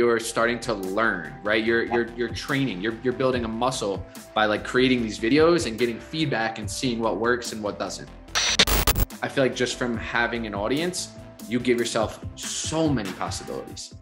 you're starting to learn, right? You're you're you're training. You're you're building a muscle by like creating these videos and getting feedback and seeing what works and what doesn't. I feel like just from having an audience, you give yourself so many possibilities.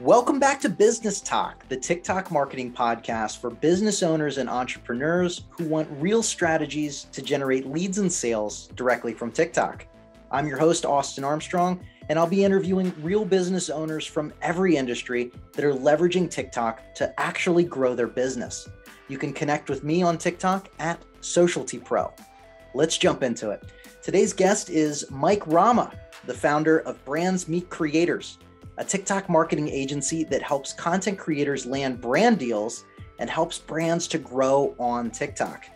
Welcome back to BusinessTok, the TikTok marketing podcast for business owners and entrepreneurs who want real strategies to generate leads and sales directly from TikTok. I'm your host, Austin Armstrong, and I'll be interviewing real business owners from every industry that are leveraging TikTok to actually grow their business. You can connect with me on TikTok at Socialty Pro. Let's jump into it. Today's guest is Mike Rama, the founder of Brands Meet Creators, a TikTok marketing agency that helps content creators land brand deals and helps brands to grow on TikTok.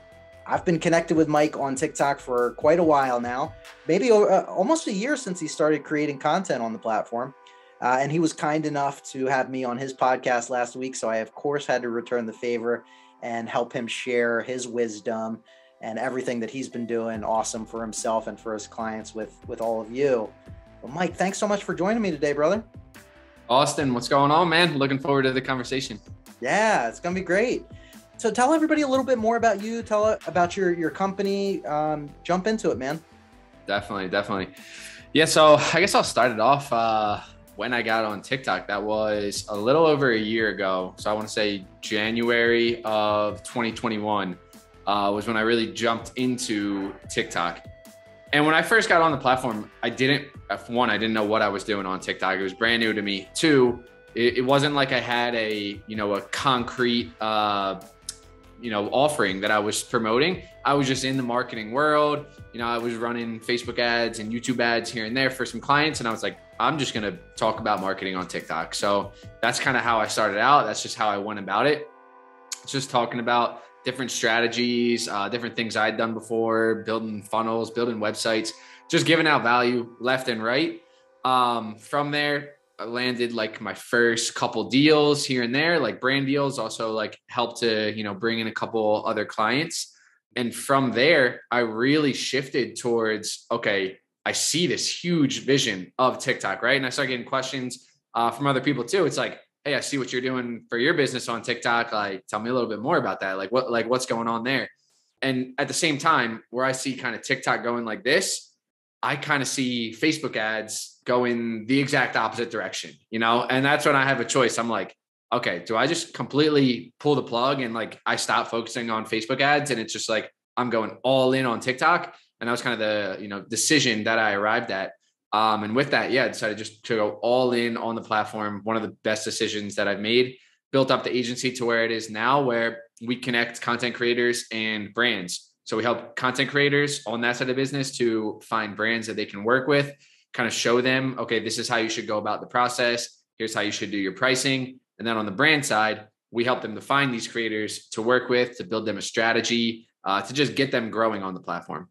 I've been connected with Mike on TikTok for quite a while now, maybe uh, almost a year since he started creating content on the platform. Uh, and he was kind enough to have me on his podcast last week. So I, of course, had to return the favor and help him share his wisdom and everything that he's been doing awesome for himself and for his clients with with all of you. Well, Mike, thanks so much for joining me today, brother. Austin, what's going on, man? Looking forward to the conversation. Yeah, it's gonna be great. So tell everybody a little bit more about you. Tell about your your company. Um, jump into it, man. Definitely, definitely. Yeah. So I guess I'll start it off. Uh, when I got on TikTok, that was a little over a year ago. So I want to say January of 2021 uh, was when I really jumped into TikTok. And when I first got on the platform, I didn't. One, I didn't know what I was doing on TikTok. It was brand new to me. Two, it, it wasn't like I had a you know a concrete uh, you know offering that I was promoting. I was just in the marketing world. You know, I was running Facebook ads and YouTube ads here and there for some clients, and I was like, I'm just gonna talk about marketing on TikTok. So that's kind of how I started out. That's just how I went about it. It's Just talking about different strategies, uh, different things I'd done before, building funnels, building websites, just giving out value left and right. Um, from there, I landed like my first couple deals here and there, like brand deals, also like helped to, you know, bring in a couple other clients. And from there, I really shifted towards, okay, I see this huge vision of TikTok, right? And I started getting questions uh, from other people too. It's like, hey, I see what you're doing for your business on TikTok. Like, tell me a little bit more about that. Like, what, like, what's going on there? And at the same time, where I see kind of TikTok going like this, I kind of see Facebook ads going the exact opposite direction, you know? And that's when I have a choice. I'm like, okay, do I just completely pull the plug and like I stop focusing on Facebook ads and it's just like I'm going all in on TikTok? And that was kind of the, you know, decision that I arrived at. Um, and with that, yeah, I decided just to go all in on the platform. One of the best decisions that I've made, built up the agency to where it is now, where we connect content creators and brands. So we help content creators on that side of business to find brands that they can work with kind of show them, okay, this is how you should go about the process. Here's how you should do your pricing. And then on the brand side, we help them to find these creators to work with, to build them a strategy, uh, to just get them growing on the platform.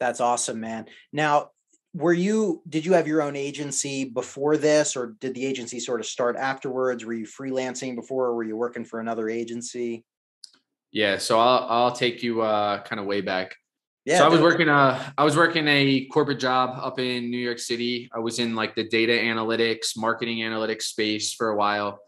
That's awesome, man. Now, were you did you have your own agency before this or did the agency sort of start afterwards were you freelancing before or were you working for another agency yeah so i'll, I'll take you uh, kind of way back yeah. So I was working uh I was working a corporate job up in New York City. I was in like the data analytics, marketing analytics space for a while.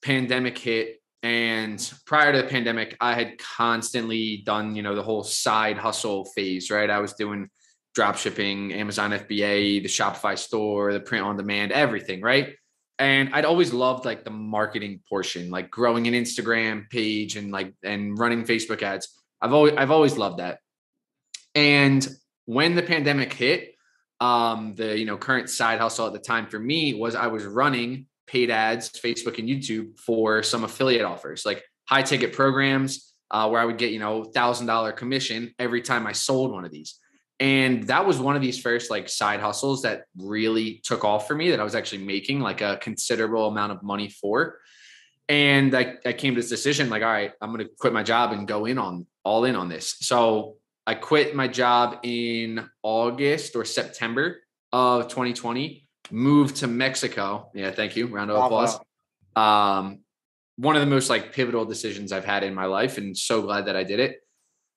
Pandemic hit and prior to the pandemic, I had constantly done, you know, the whole side hustle phase, right? I was doing drop shipping, Amazon FBA, the Shopify store, the print on demand, everything, right? And I'd always loved like the marketing portion, like growing an Instagram page and like and running Facebook ads. I've always I've always loved that and when the pandemic hit, um, the you know current side hustle at the time for me was I was running paid ads, Facebook and YouTube for some affiliate offers, like high ticket programs, uh, where I would get you know thousand dollar commission every time I sold one of these. And that was one of these first like side hustles that really took off for me that I was actually making like a considerable amount of money for. And I, I came to this decision like, all right, I'm going to quit my job and go in on all in on this. So I quit my job in August or September of 2020, moved to Mexico. Yeah, thank you. Round of applause. Wow. Um, one of the most like pivotal decisions I've had in my life, and so glad that I did it.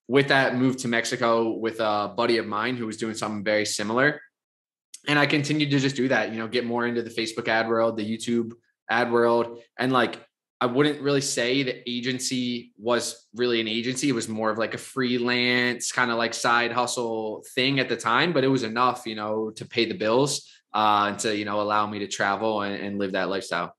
With that, moved to Mexico with a buddy of mine who was doing something very similar. and I continued to just do that, you know, get more into the Facebook ad world, the YouTube ad world. And like, I wouldn't really say the agency was really an agency. It was more of like a freelance kind of like side hustle thing at the time, but it was enough, you know, to pay the bills uh, and to, you know, allow me to travel and, and live that lifestyle.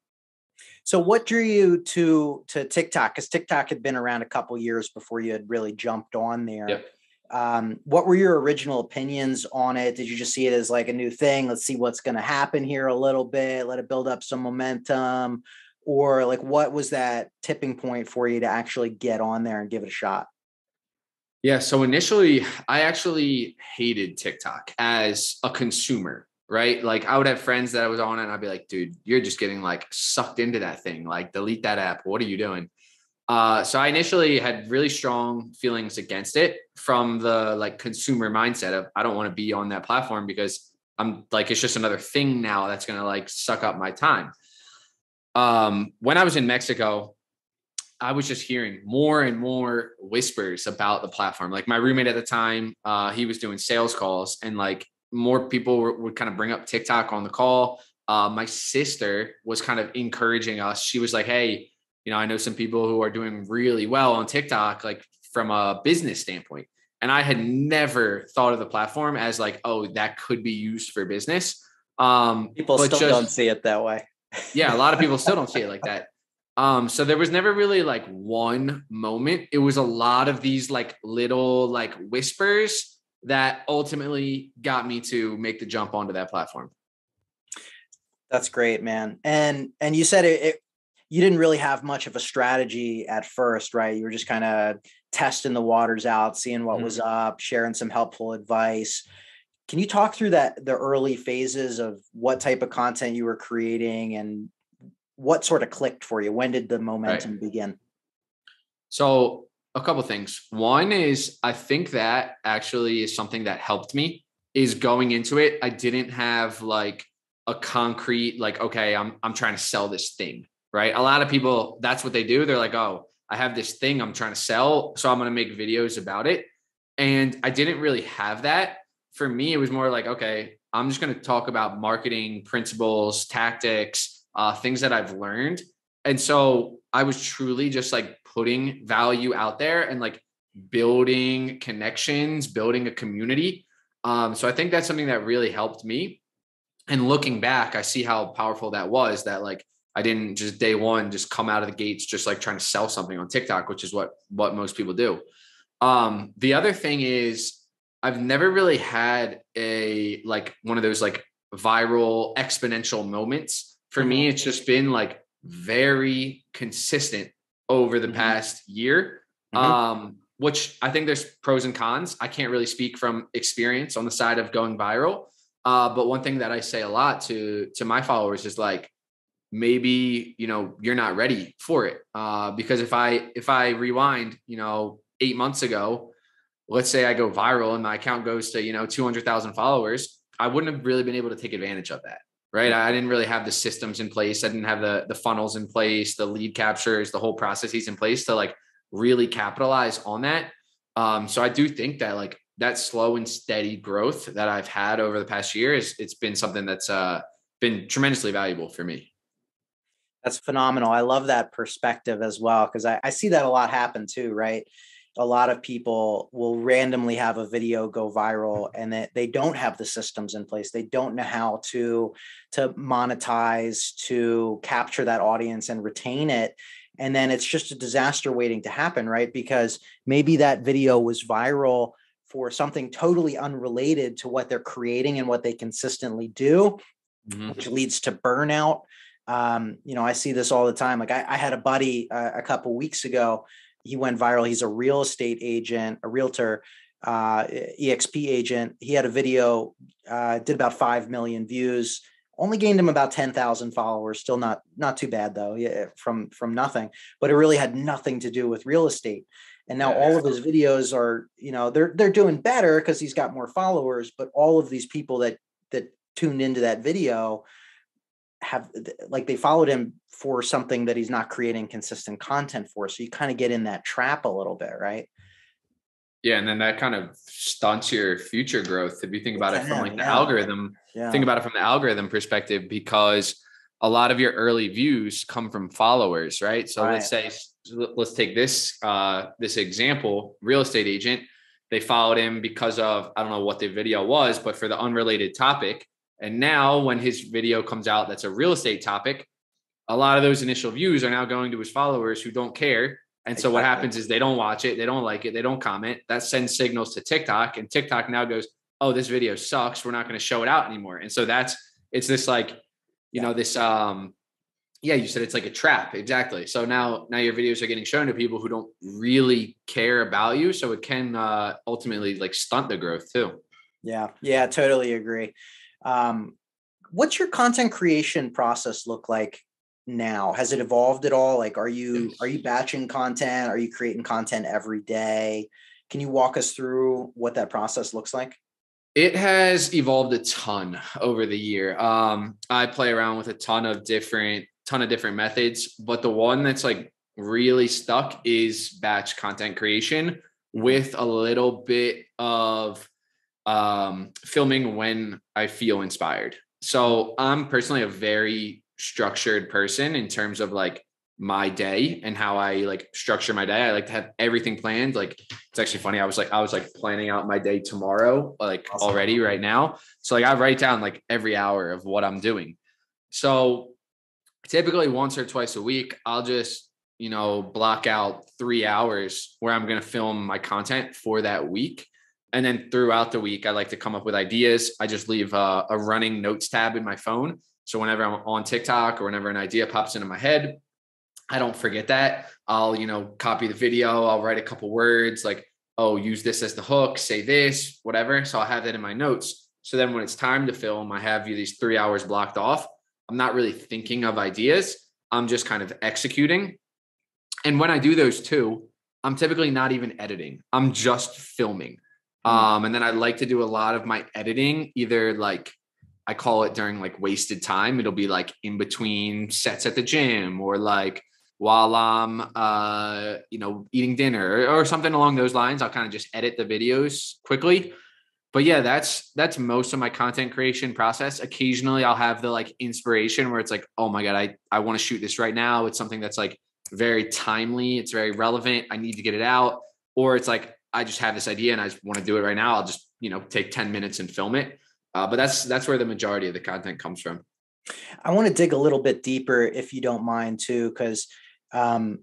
So what drew you to to TikTok? Because TikTok had been around a couple years before you had really jumped on there. Yep. Um, what were your original opinions on it? Did you just see it as like a new thing? Let's see what's going to happen here a little bit. Let it build up some momentum, or like what was that tipping point for you to actually get on there and give it a shot? Yeah. So initially, I actually hated TikTok as a consumer, right? Like I would have friends that I was on it and I'd be like, dude, you're just getting like sucked into that thing. Like delete that app. What are you doing? Uh, so I initially had really strong feelings against it from the like consumer mindset of I don't want to be on that platform because I'm like it's just another thing now that's gonna like suck up my time. Um, when I was in Mexico, I was just hearing more and more whispers about the platform. Like my roommate at the time, uh, he was doing sales calls, and like more people were, would kind of bring up TikTok on the call. Uh, my sister was kind of encouraging us. She was like, "Hey, you know, I know some people who are doing really well on TikTok, like from a business standpoint. And I had never thought of the platform as like, oh, that could be used for business. Um, people still just, don't see it that way. yeah, a lot of people still don't see it like that. Um, so there was never really like one moment. It was a lot of these like little like whispers that ultimately got me to make the jump onto that platform. That's great, man. And and you said it, it you didn't really have much of a strategy at first, right? You were just kind of testing the waters out, seeing what mm-hmm. was up, sharing some helpful advice. Can you talk through that the early phases of what type of content you were creating and what sort of clicked for you? When did the momentum right. begin? So, a couple things. One is I think that actually is something that helped me is going into it. I didn't have like a concrete like okay, I'm I'm trying to sell this thing right? A lot of people, that's what they do. They're like, oh, I have this thing I'm trying to sell. So I'm going to make videos about it. And I didn't really have that. For me, it was more like, okay, I'm just going to talk about marketing principles, tactics, uh, things that I've learned. And so I was truly just like putting value out there and like building connections, building a community. Um, so I think that's something that really helped me. And looking back, I see how powerful that was that like I didn't just day one just come out of the gates just like trying to sell something on TikTok, which is what what most people do. Um, the other thing is I've never really had a like one of those like viral exponential moments. For me, mm-hmm. it's just been like very consistent over the mm-hmm. past year. Mm-hmm. Um, which I think there's pros and cons. I can't really speak from experience on the side of going viral. Uh, but one thing that I say a lot to to my followers is like maybe you know you're not ready for it uh, because if i if i rewind you know eight months ago let's say i go viral and my account goes to you know 200000 followers i wouldn't have really been able to take advantage of that right i didn't really have the systems in place i didn't have the the funnels in place the lead captures the whole processes in place to like really capitalize on that um, so i do think that like that slow and steady growth that i've had over the past year is it's been something that's uh, been tremendously valuable for me that's phenomenal. I love that perspective as well because I, I, see that a lot happen too, right? A lot of people will randomly have a video go viral and that they don't have the systems in place. They don't know how to to monetize, to capture that audience and retain it. And then it's just a disaster waiting to happen, right? Because maybe that video was viral for something totally unrelated to what they're creating and what they consistently do, mm-hmm. which leads to burnout um, you know, I see this all the time. Like I, I had a buddy uh, a couple weeks ago. He went viral. He's a real estate agent, a realtor, uh, EXP agent. He had a video, uh, did about five million views. Only gained him about ten thousand followers. Still not not too bad though. Yeah, from from nothing. But it really had nothing to do with real estate. And now all of his videos are, you know, they're they're doing better because he's got more followers. But all of these people that that tuned into that video have like they followed him for something that he's not creating consistent content for. So you kind of get in that trap a little bit, right? Yeah, and then that kind of stunts your future growth if you think about it from like the yeah. algorithm. Yeah. Think about it from the algorithm perspective because a lot of your early views come from followers, right? So let's say let's take this uh this example, real estate agent, they followed him because of I don't know what the video was, but for the unrelated topic. And now when his video comes out that's a real estate topic, a lot of those initial views are now going to his followers who don't care and so what happens is they don't watch it, they don't like it, they don't comment. That sends signals to TikTok, and TikTok now goes, "Oh, this video sucks. We're not going to show it out anymore." And so that's it's this like, you yeah. know, this um, yeah, you said it's like a trap, exactly. So now now your videos are getting shown to people who don't really care about you, so it can uh, ultimately like stunt the growth too. Yeah, yeah, totally agree. Um, what's your content creation process look like now? Has it evolved at all? Like, are you are you batching content? Are you creating content every day? Can you walk us through what that process looks like? It has evolved a ton over the year. Um, I play around with a ton of different ton of different methods, but the one that's like really stuck is batch content creation with a little bit of um, filming when I feel inspired. So I'm personally a very structured person in terms of like my day and how I like structure my day. I like to have everything planned. Like it's actually funny. I was like, I was like planning out my day tomorrow, like awesome. already right now. So like I write down like every hour of what I'm doing. So typically once or twice a week, I'll just, you know, block out three hours where I'm going to film my content for that week. And then throughout the week, I like to come up with ideas. I just leave a, a running notes tab in my phone so whenever I'm on TikTok or whenever an idea pops into my head, I don't forget that. I'll, you know, copy the video, I'll write a couple words like, oh, use this as the hook, say this, whatever. So I'll have that in my notes. So then when it's time to film, I have you these three hours blocked off. I'm not really thinking of ideas. I'm just kind of executing. And when I do those two, I'm typically not even editing. I'm just filming. Hmm. Um, and then I like to do a lot of my editing either like I call it during like wasted time. It'll be like in between sets at the gym or like while I'm uh you know eating dinner or, or something along those lines. I'll kind of just edit the videos quickly. But yeah, that's that's most of my content creation process. Occasionally I'll have the like inspiration where it's like, oh my God, I, I want to shoot this right now. It's something that's like very timely, it's very relevant. I need to get it out. Or it's like I just have this idea and I want to do it right now. I'll just, you know, take 10 minutes and film it. Uh, but that's that's where the majority of the content comes from. I want to dig a little bit deeper, if you don't mind, too, because um,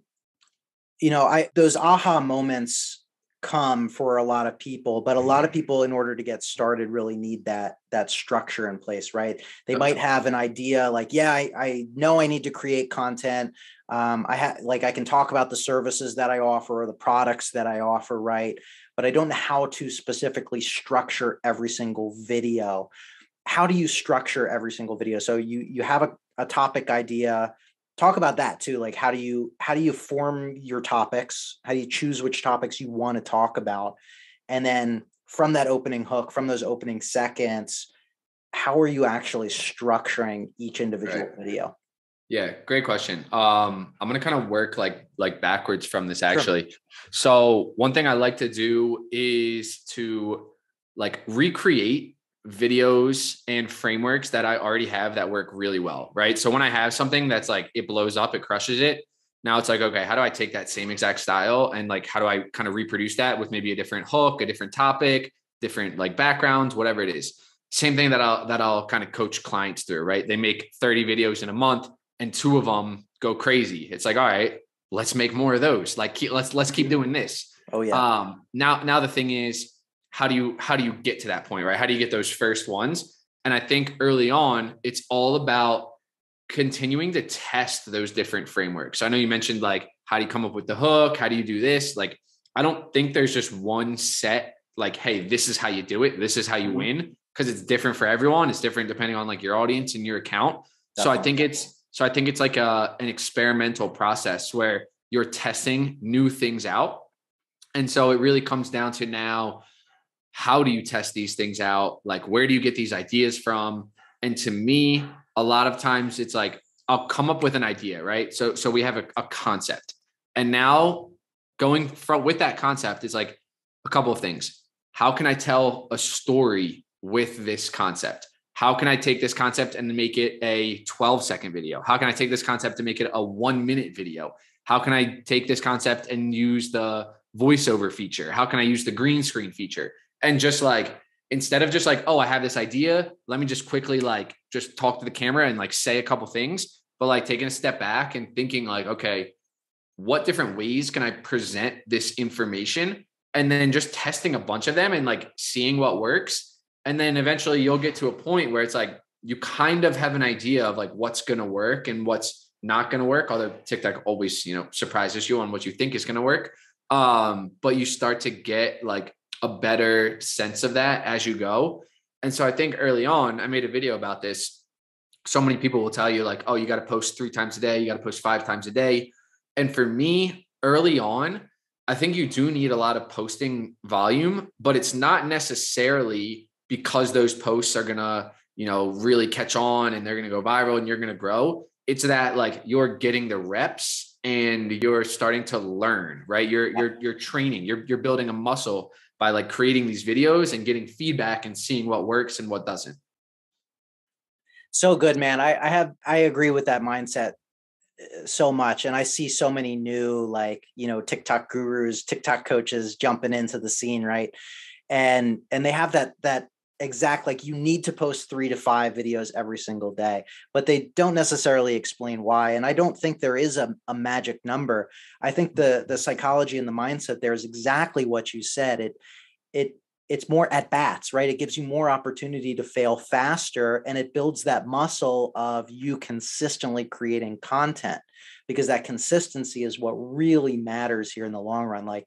you know, I those aha moments come for a lot of people but a lot of people in order to get started really need that that structure in place right they might have an idea like yeah i, I know i need to create content um, i have like i can talk about the services that i offer or the products that i offer right but I don't know how to specifically structure every single video. How do you structure every single video? So you you have a, a topic idea. Talk about that too. Like how do you how do you form your topics? How do you choose which topics you want to talk about? And then from that opening hook, from those opening seconds, how are you actually structuring each individual right. video? Yeah, great question. Um, I'm gonna kind of work like like backwards from this actually. Sure. So one thing I like to do is to like recreate videos and frameworks that I already have that work really well, right? So when I have something that's like it blows up, it crushes it. Now it's like, okay, how do I take that same exact style and like how do I kind of reproduce that with maybe a different hook, a different topic, different like backgrounds, whatever it is. Same thing that I'll that I'll kind of coach clients through, right? They make 30 videos in a month and two of them go crazy. It's like, all right, let's make more of those. Like, keep, let's let's keep doing this. Oh yeah. Um, now now the thing is, how do you how do you get to that point, right? How do you get those first ones? And I think early on, it's all about continuing to test those different frameworks. I know you mentioned like how do you come up with the hook? How do you do this? Like, I don't think there's just one set. Like, hey, this is how you do it. This is how you mm-hmm. win because it's different for everyone. It's different depending on like your audience and your account. Definitely. So I think it's so I think it's like a, an experimental process where you're testing new things out. And so it really comes down to now how do you test these things out? Like, where do you get these ideas from? And to me, a lot of times it's like, I'll come up with an idea, right? So, so we have a, a concept. And now going from with that concept is like, a couple of things. How can I tell a story with this concept? How can I take this concept and make it a 12 second video? How can I take this concept and make it a one minute video? How can I take this concept and use the voiceover feature? How can I use the green screen feature? And just like, instead of just like, oh, I have this idea, let me just quickly like just talk to the camera and like say a couple things, but like taking a step back and thinking like, okay, what different ways can I present this information? And then just testing a bunch of them and like seeing what works and then eventually you'll get to a point where it's like you kind of have an idea of like what's going to work and what's not going to work although tiktok always you know surprises you on what you think is going to work um but you start to get like a better sense of that as you go. And so i think early on i made a video about this. So many people will tell you like oh you got to post three times a day you got to post five times a day. And for me early on i think you do need a lot of posting volume but it's not necessarily because those posts are gonna you know really catch on and they're gonna go viral and you're gonna grow. It's that like you're getting the reps and you're starting to learn right? You're you're you're training you're you're building a muscle by like creating these videos and getting feedback and seeing what works and what doesn't. So good man. I i have i agree with that mindset uh, so much and i see so many new like you know tiktok gurus tiktok coaches jumping into the scene right? And and they have that that exact like you need to post three to five videos every single day but they don't necessarily explain why and i don't think there is a, a magic number. I think the the psychology and the mindset there is exactly what you said it it it's more at bats right? It gives you more opportunity to fail faster and it builds that muscle of you consistently creating content because that consistency is what really matters here in the long run like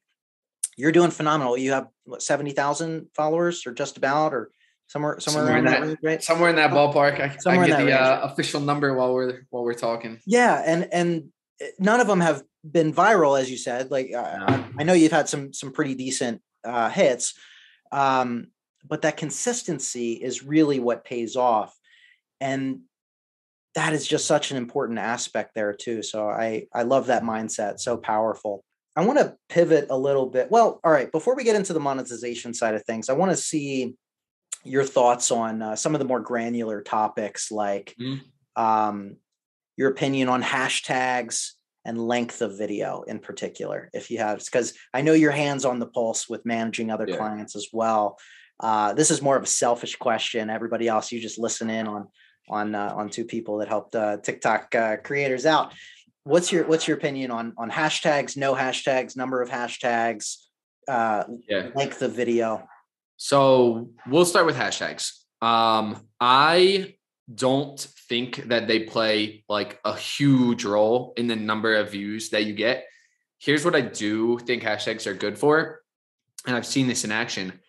you're doing phenomenal you have what 70,000 followers or just about or somewhere somewhere, somewhere in that, range, right? somewhere in that ballpark. I, somewhere I get the uh, official number while we're while we're talking. Yeah, and and none of them have been viral, as you said. Like uh, no. I know you've had some some pretty decent uh, hits, um, but that consistency is really what pays off, and that is just such an important aspect there too. So I I love that mindset. So powerful. I want to pivot a little bit. Well, all right. Before we get into the monetization side of things, I want to see your thoughts on uh, some of the more granular topics like mm. um, your opinion on hashtags and length of video in particular if you have because i know your hands on the pulse with managing other yeah. clients as well uh, this is more of a selfish question everybody else you just listen in on on uh, on two people that helped uh, tiktok uh, creators out what's your what's your opinion on on hashtags no hashtags number of hashtags uh, yeah. length of video so we'll start with hashtags. Um, I don't think that they play like a huge role in the number of views that you get. Here's what I do think hashtags are good for. And I've seen this in action.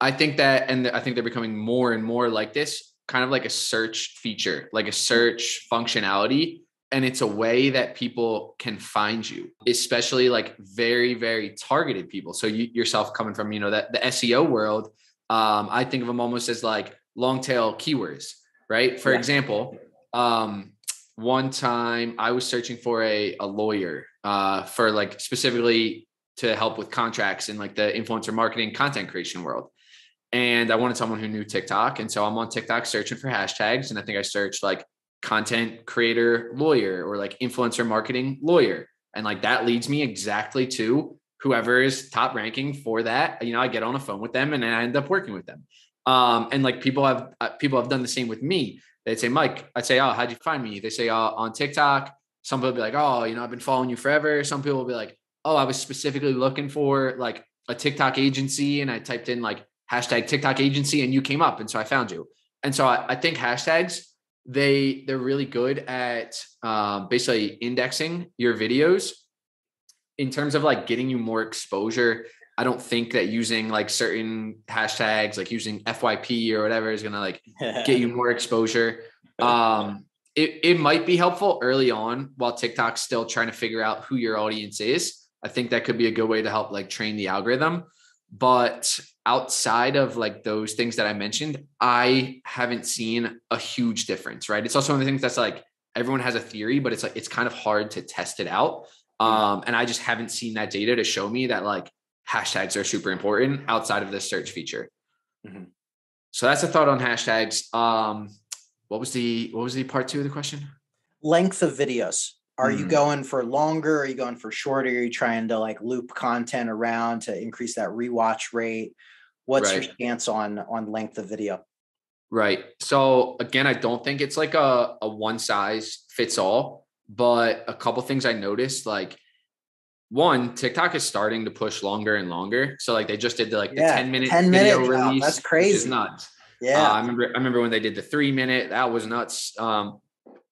I think that, and I think they're becoming more and more like this, kind of like a search feature, like a search functionality. And it's a way that people can find you, especially like very, very targeted people. So you yourself coming from, you know, that the SEO world, um, I think of them almost as like long tail keywords, right? For yeah. example, um, one time I was searching for a, a lawyer uh, for like specifically to help with contracts in like the influencer marketing content creation world. And I wanted someone who knew TikTok. And so I'm on TikTok searching for hashtags. And I think I searched like content creator lawyer or like influencer marketing lawyer. And like that leads me exactly to whoever is top ranking for that, you know, I get on a phone with them and I end up working with them. Um, and like people have uh, people have done the same with me. They'd say, Mike, I'd say, oh, how'd you find me? They say, oh, on TikTok. Some people be like, oh, you know, I've been following you forever. Some people will be like, oh, I was specifically looking for like a TikTok agency, and I typed in like hashtag TikTok agency, and you came up, and so I found you. And so I, I think hashtags they they're really good at um, basically indexing your videos in terms of like getting you more exposure, I don't think that using like certain hashtags, like using FYP or whatever, is gonna like get you more exposure. Um, it, it might be helpful early on while TikTok's still trying to figure out who your audience is. I think that could be a good way to help like train the algorithm. But outside of like those things that I mentioned, I haven't seen a huge difference, right? It's also one of the things that's like everyone has a theory, but it's like it's kind of hard to test it out. Um, and I just haven't seen that data to show me that like hashtags are super important outside of the search feature. Mhm. So that's a thought on hashtags. Um, what was the what was the part two of the question? Length of videos. Are you Mm. going for longer? Are you going for shorter? Are you trying to like loop content around to increase that rewatch rate? What's your stance on on length of video? Right. So again, I don't think it's like a, a one size fits all, but a couple things I noticed, like one, TikTok is starting to push longer and longer. So like they just did the like Yeah, the 10 minute 10 video minute drop. release. That's which is crazy. nuts. Yeah. Uh, I remember I remember when they did the three minute, that was nuts. Um,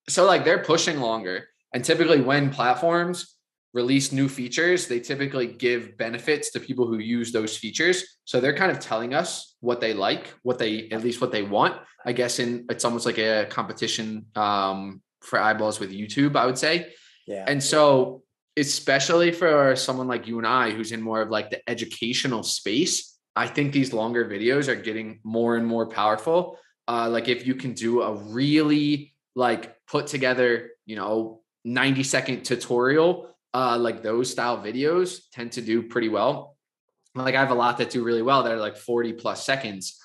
so like they're pushing longer. And typically when platforms release new features, they typically give benefits to people who use those features. So they're kind of telling us what they like, what they at least what they want. I guess in it's almost like a competition um, for eyeballs with YouTube, I would say. yeah. And so, especially for someone like you and I, who's in more of like the educational space, I think these longer videos are getting more and more powerful. Uh, like if you can do a really like put together, you know, 90 second tutorial, uh, like those style videos tend to do pretty well. Like I have a lot that do really well that are like 40 plus seconds.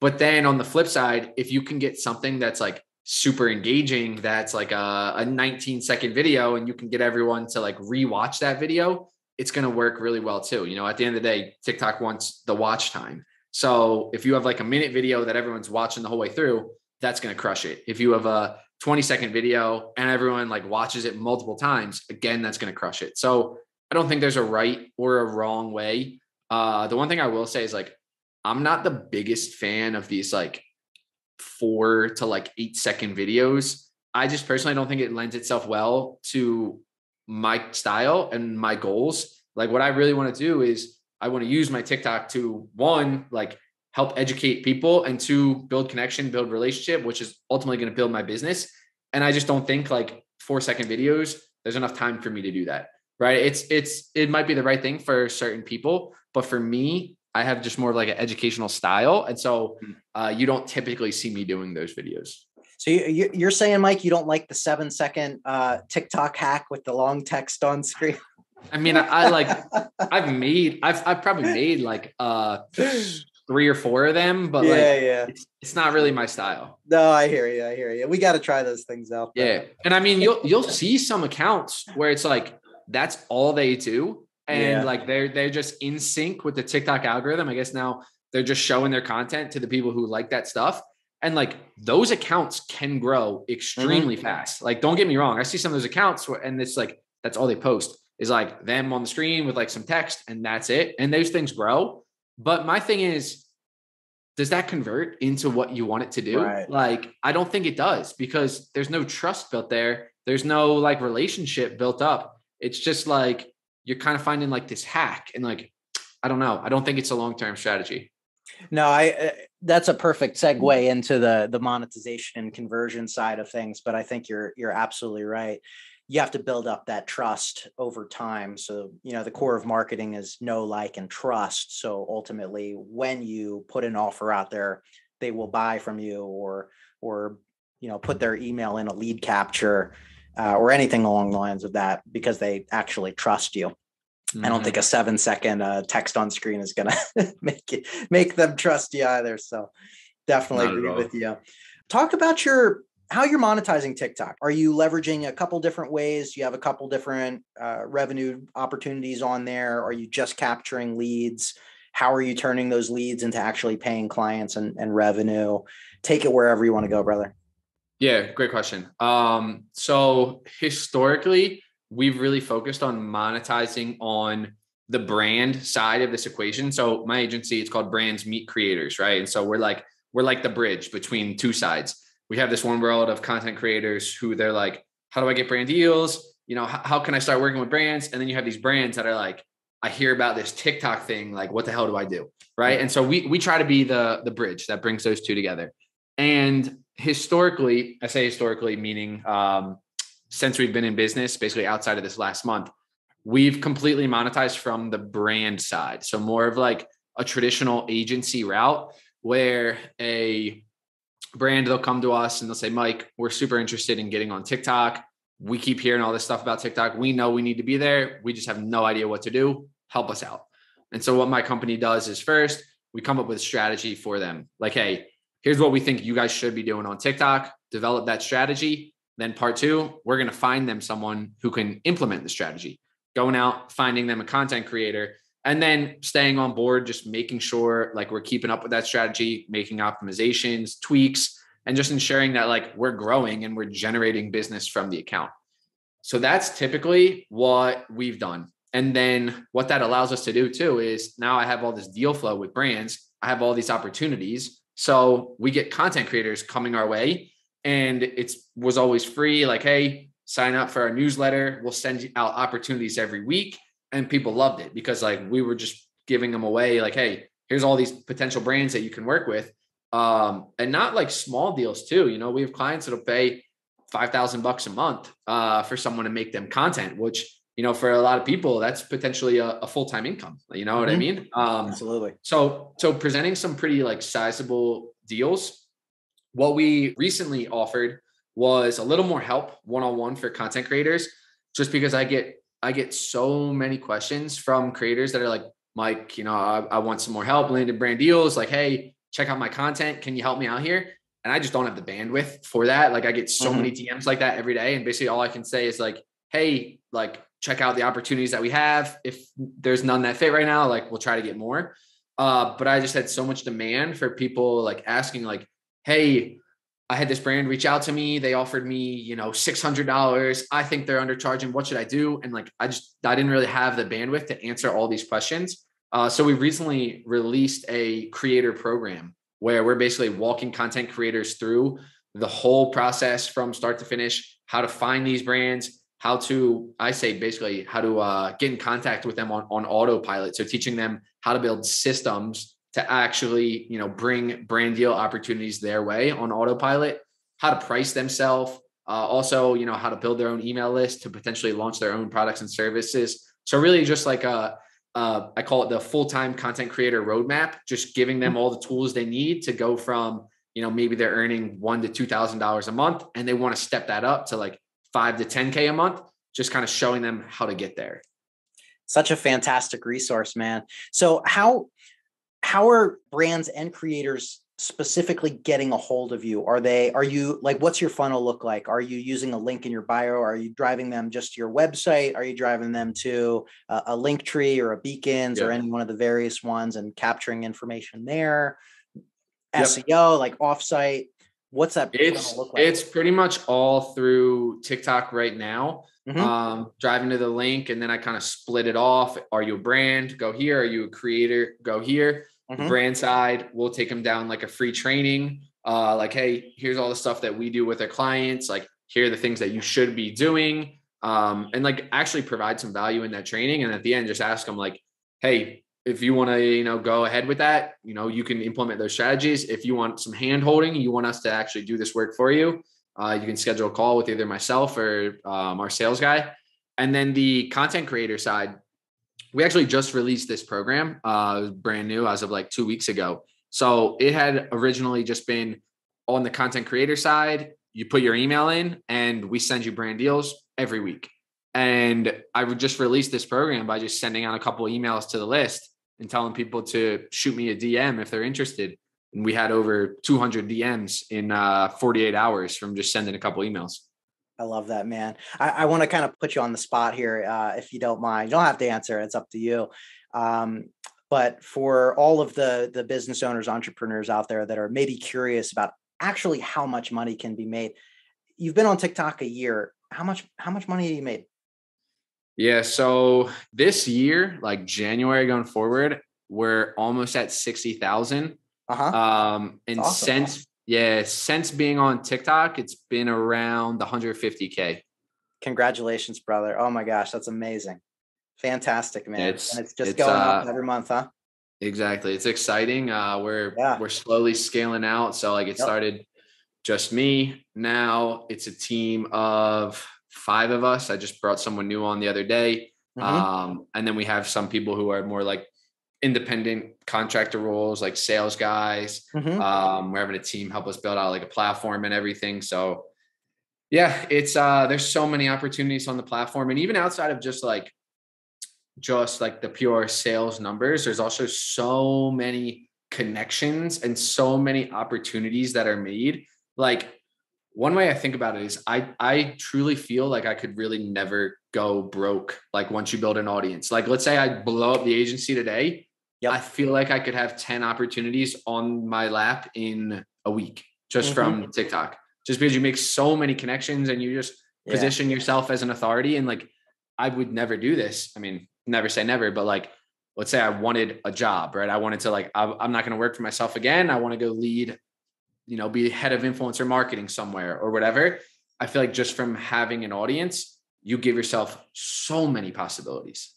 But then on the flip side, if you can get something that's like super engaging that's like a, a 19 second video and you can get everyone to like rewatch that video it's going to work really well too. You know at the end of the day tiktok wants the watch time. So if you have like a minute video that everyone's watching the whole way through that's going to crush it. If you have a 20 second video and everyone like watches it multiple times again that's going to crush it. So i don't think there's a right or a wrong way. Uh the one thing i will say is like i'm not the biggest fan of these like four to like eight second videos. I just personally don't think it lends itself well to my style and my goals. Like what I really want to do is I want to use my TikTok to one, like help educate people and two, build connection, build relationship, which is ultimately going to build my business. And I just don't think like four second videos, there's enough time for me to do that. Right. It's, it's, it might be the right thing for certain people, but for me, I have just more of like an educational style. And so uh, you don't typically see me doing those videos. So you, you're saying, Mike, you don't like the seven second uh, TikTok hack with the long text on screen? I mean, I, I like, I've made, I've, I've probably made like uh, three or four of them, but yeah, like, yeah. it's, it's not really my style. No, I hear you. I hear you. We got to try those things out. though. Yeah. And I mean, you'll, you'll see some accounts where it's like, that's all they do. And Yeah. like, they're, they're just in sync with the TikTok algorithm. I guess now they're just showing their content to the people who like that stuff. And like those accounts can grow extremely mm-hmm. fast. Like, don't get me wrong. I see some of those accounts where, and it's like, that's all they post is like them on the screen with like some text and that's it. And those things grow. But my thing is, does that convert into what you want it to do? Right. Like, I don't think it does because there's no trust built there. There's no like relationship built up. It's just like you're kind of finding like this hack and like, I don't know. I don't think it's a long term strategy. No, I. Uh, that's a perfect segue into the the monetization and conversion side of things. But I think you're you're absolutely right. You have to build up that trust over time. So you know the core of marketing is know, like, and trust. So ultimately, when you put an offer out there, they will buy from you, or or you know put their email in a lead capture. Uh, or anything along the lines of that because they actually trust you. I don't think a seven second uh, text on screen is gonna make it make them trust you either. So definitely Not agree with you. Talk about your how you're monetizing TikTok. Are you leveraging a couple different ways? Do you have a couple different uh, revenue opportunities on there? Are you just capturing leads? How are you turning those leads into actually paying clients and, and revenue? Take it wherever you want to go, brother. Yeah, great question. Um, so historically, we've really focused on monetizing on the brand side of this equation. So my agency, it's called Brands Meet Creators, right? And so we're like we're like the bridge between two sides. We have this one world of content creators who they're like, how do I get brand deals? You know, how, how can I start working with brands? And then you have these brands that are like, I hear about this TikTok thing, like what the hell do I do? Right. And so we we try to be the the bridge that brings those two together. And historically, I say historically, meaning um, since we've been in business, basically outside of this last month, we've completely monetized from the brand side. So more of like a traditional agency route where a brand they'll come to us and they'll say, Mike, we're super interested in getting on TikTok. We keep hearing all this stuff about TikTok. We know we need to be there. We just have no idea what to do. Help us out. And so what my company does is first we come up with a strategy for them. Like, hey, here's what we think you guys should be doing on TikTok. Develop that strategy. Then part two, we're going to find them someone who can implement the strategy. Going out, finding them a content creator, and then staying on board, just making sure like we're keeping up with that strategy, making optimizations, tweaks, and just ensuring that like we're growing and we're generating business from the account. So that's typically what we've done. And then what that allows us to do too is now I have all this deal flow with brands. I have all these opportunities. So we get content creators coming our way and it was always free. Like, hey, sign up for our newsletter. We'll send out opportunities every week. And people loved it because like we were just giving them away, like, hey, here's all these potential brands that you can work with. Um, and not like small deals too. You know, we have clients that'll pay five thousand bucks a month uh, for someone to make them content, which you know, for a lot of people, that's potentially a, a full-time income. You know what mm-hmm. I mean? Um, Absolutely. So, so presenting some pretty like sizable deals. What we recently offered was a little more help one-on-one for content creators, just because I get I get so many questions from creators that are like, Mike, you know, I, I want some more help landing brand deals. Like, hey, check out my content. Can you help me out here? And I just don't have the bandwidth for that. Like, I get so mm-hmm. many DMs like that every day, and basically all I can say is like, hey, like check out the opportunities that we have. If there's none that fit right now, like we'll try to get more. Uh, but I just had so much demand for people like asking, like, hey, I had this brand reach out to me. They offered me, you know, $600. I think they're undercharging. What should I do? And like, I just, I didn't really have the bandwidth to answer all these questions. Uh, so we recently released a creator program where we're basically walking content creators through the whole process from start to finish, how to find these brands, how to i say basically how to uh, get in contact with them on, on autopilot. So teaching them how to build systems to actually you know bring brand deal opportunities their way on autopilot how to price themselves uh, also you know how to build their own email list to potentially launch their own products and services. So really just like a uh, I call it the full-time content creator roadmap, just giving them all the tools they need to go from, you know, maybe they're earning one to two thousand dollars a month and they want to step that up to like five to 10K a month, just kind of showing them how to get there. Such a fantastic resource, man. So how how are brands and creators specifically getting a hold of you? Are they are you like what's your funnel look like? Are you using a link in your bio? Are you driving them just to your website? Are you driving them to a, a link tree or a beacons or any one of the various ones and capturing information there? Yep. SEO, like offsite, What's that? It's like? it's pretty much all through TikTok right now. Mm-hmm. Um, driving to the link and then I kind of split it off. Are you a brand? Go here. Are you a creator? Go here. Mm-hmm. brand side, we'll take them down like a free training. Uh, like, hey, here's all the stuff that we do with our clients. Like, here are the things that you should be doing. Um, and like actually provide some value in that training. And at the end, just ask them like, hey, if you want to you know go ahead with that you know you can implement those strategies. If you want some hand holding you want us to actually do this work for you uh, you can schedule a call with either myself or um, our sales guy. And then the content creator side we actually just released this program uh, brand new as of like two weeks ago. So it had originally just been on the content creator side you put your email in and we send you brand deals every week. And I would just release this program by just sending out a couple emails to the list and telling people to shoot me a DM if they're interested. And we had over 200 DMs in uh, 48 hours from just sending a couple emails. I love that, man. I, I want to kind of put you on the spot here, uh, if you don't mind. You don't have to answer; it's up to you. Um, but for all of the the business owners, entrepreneurs out there that are maybe curious about actually how much money can be made, you've been on TikTok a year. How much how much money have you made? Yeah. So this year, like January going forward, we're almost at 60,000. Uh-huh. Um, and awesome. since, yeah, since being on TikTok, it's been around 150K. Congratulations, brother. Oh my gosh. That's amazing. Fantastic, man. It's, and it's just it's, going uh, up every month, huh? Exactly. It's exciting. Uh, we're, yeah. we're slowly scaling out. So like it yep. started just me. Now it's a team of five of us. I just brought someone new on the other day. Mm-hmm. Um, and then we have some people who are more like independent contractor roles, like sales guys. Mm-hmm. Um, we're having a team help us build out like a platform and everything. So yeah, it's uh there's so many opportunities on the platform. And even outside of just like just like the pure sales numbers. There's also so many connections and so many opportunities that are made. Like one way I think about it is I I truly feel like I could really never go broke like once you build an audience. Like let's say I blow up the agency today, yep. I feel like I could have 10 opportunities on my lap in a week just mm-hmm. from TikTok. Just because you make so many connections and you just yeah. position yourself as an authority and like I would never do this. I mean, never say never, but like let's say I wanted a job, right? I wanted to like I'm not going to work for myself again. I want to go lead you know, be head of influencer marketing somewhere or whatever. I feel like just from having an audience, you give yourself so many possibilities.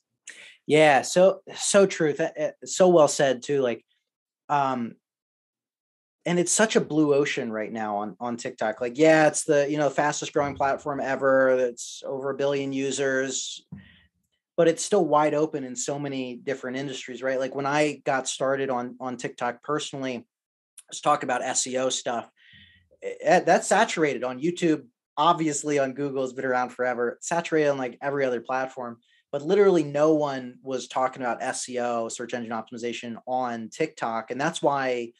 Yeah, so so true. So well said too. Like, um, and it's such a blue ocean right now on on TikTok. Like, yeah, it's the you know fastest growing platform ever. It's over a billion users, but it's still wide open in so many different industries, right? Like when I got started on on TikTok personally, let's talk about SEO stuff. Eh, eh, that's saturated on YouTube. Obviously, on Google, has been around forever. saturated on like every other platform, but literally no one was talking about SEO, search engine optimization, on TikTok, and that's why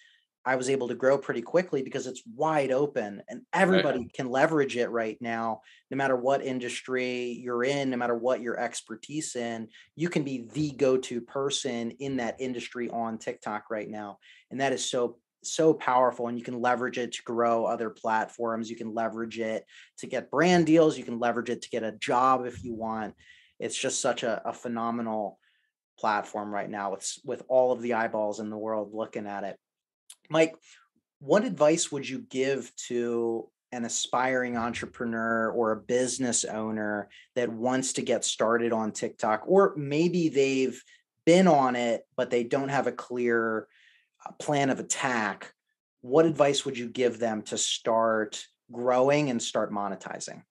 I was able to grow pretty quickly because it's wide open and everybody right. can leverage it right now, no matter what industry you're in, no matter what your expertise in, you can be the go-to person in that industry on TikTok right now. And that is so so powerful and you can leverage it to grow other platforms you can leverage it to get brand deals you can leverage it to get a job if you want. It's just such a, a phenomenal platform right now with with all of the eyeballs in the world looking at it. Mike what advice would you give to an aspiring entrepreneur or a business owner that wants to get started on TikTok? Or maybe they've been on it but they don't have a clear plan of attack, what advice would you give them to start growing and start monetizing?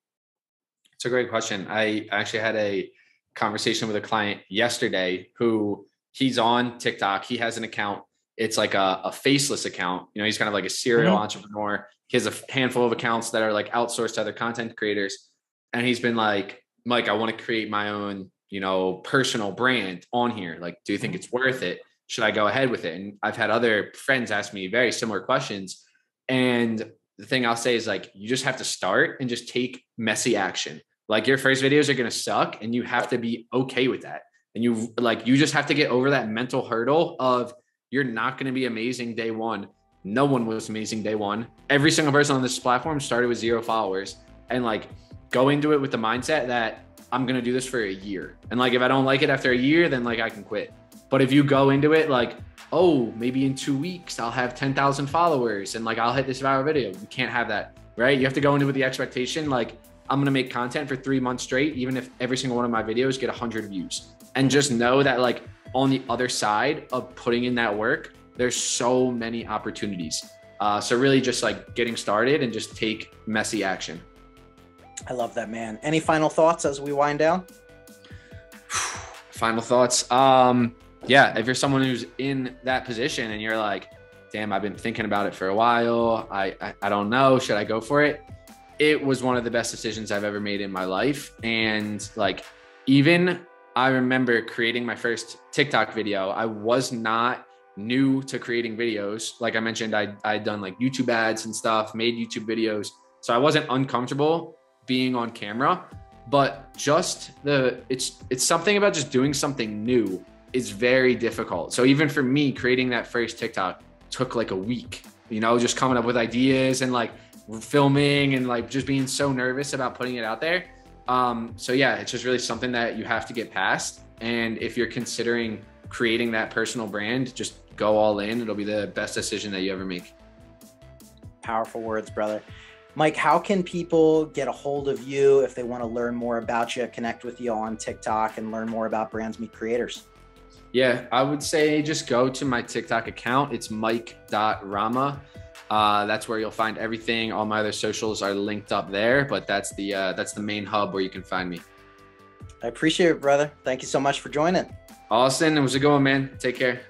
It's a great question. I actually had a conversation with a client yesterday who he's on TikTok. He has an account. It's like a, a faceless account. You know, he's kind of like a serial mm-hmm. entrepreneur. He has a handful of accounts that are like outsourced to other content creators. And he's been like, Mike, I want to create my own, you know, personal brand on here. Like, do you think mm-hmm. it's worth it? Should I go ahead with it? And I've had other friends ask me very similar questions. And the thing I'll say is like, you just have to start and just take messy action. Like your first videos are going to suck and you have to be okay with that. And you like, you just have to get over that mental hurdle of you're not going to be amazing day one. No one was amazing day one. Every single person on this platform started with zero followers and like go into it with the mindset that I'm going to do this for a year. And like, if I don't like it after a year, then like I can quit. But if you go into it like, oh, maybe in two weeks I'll have 10,000 followers and like I'll hit this viral video, you can't have that, right? You have to go into it with the expectation like, I'm gonna make content for three months straight, even if every single one of my videos get 100 views. And just know that, like, on the other side of putting in that work, there's so many opportunities. Uh, so, really, just like getting started and just take messy action. I love that, man. Any final thoughts as we wind down? final thoughts. Um, yeah, if you're someone who's in that position and you're like, damn, I've been thinking about it for a while. I, I, I don't know. Should I go for it? It was one of the best decisions I've ever made in my life. And like, even I remember creating my first TikTok video. I was not new to creating videos. Like I mentioned, I, I'd done like YouTube ads and stuff, made YouTube videos. So I wasn't uncomfortable being on camera, but just the, it's, it's something about just doing something new is very difficult. So even for me, creating that first TikTok took like a week, you know, just coming up with ideas and like filming and like just being so nervous about putting it out there. Um, so yeah, it's just really something that you have to get past. And if you're considering creating that personal brand, just go all in. It'll be the best decision that you ever make. Powerful words, brother. Mike, how can people get a hold of you if they want to learn more about you, connect with you on TikTok, and learn more about Brands Meet Creators? Yeah, I would say just go to my TikTok account. It's mike.rama. Uh, that's where you'll find everything. All my other socials are linked up there, but that's the uh, that's the main hub where you can find me. I appreciate it, brother. Thank you so much for joining. Austin, it was a good one, man. Take care.